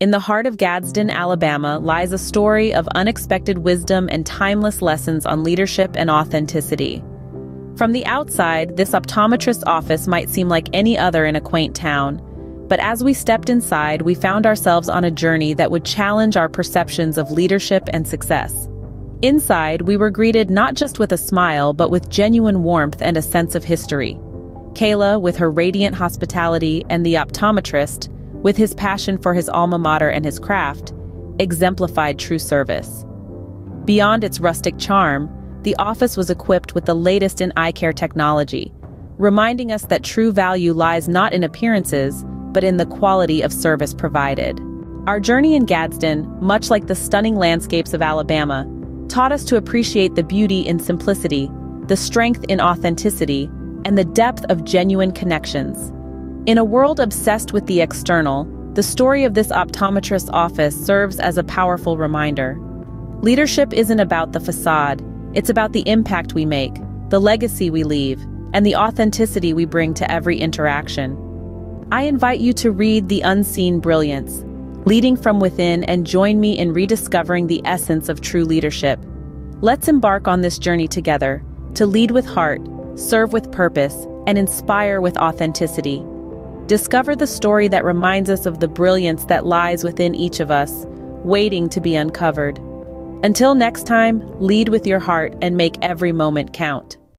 In the heart of Gadsden, Alabama, lies a story of unexpected wisdom and timeless lessons on leadership and authenticity. From the outside, this optometrist's office might seem like any other in a quaint town, but as we stepped inside, we found ourselves on a journey that would challenge our perceptions of leadership and success. Inside, we were greeted not just with a smile, but with genuine warmth and a sense of history. Kayla, with her radiant hospitality, and the optometrist, with his passion for his alma mater and his craft, exemplified true service. Beyond its rustic charm, the office was equipped with the latest in eye care technology, reminding us that true value lies not in appearances, but in the quality of service provided. Our journey in Gadsden, much like the stunning landscapes of Alabama, taught us to appreciate the beauty in simplicity, the strength in authenticity, and the depth of genuine connections. In a world obsessed with the external, the story of this optometrist's office serves as a powerful reminder. Leadership isn't about the facade, it's about the impact we make, the legacy we leave, and the authenticity we bring to every interaction. I invite you to read The Unseen Brilliance, Leading from Within and join me in rediscovering the essence of true leadership. Let's embark on this journey together, to lead with heart, serve with purpose, and inspire with authenticity. Discover the story that reminds us of the brilliance that lies within each of us, waiting to be uncovered. Until next time, lead with your heart and make every moment count.